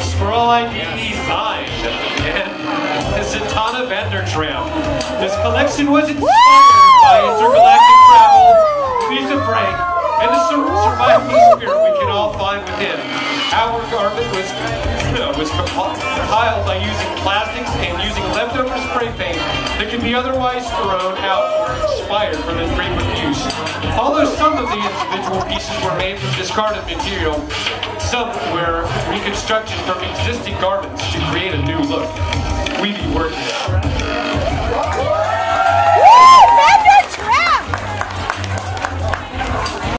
Scroll ID design and the Zatanna Vandertramp. This collection was inspired by intergalactic travel, of break, and the sur- surviving spirit we can all find within. Our garment was was compiled by using plastics and using leftover spray paint that can be otherwise thrown out or expired from infrequent use. Although some of the individual pieces were made from discarded material, some were reconstructed from existing garments to create a new look.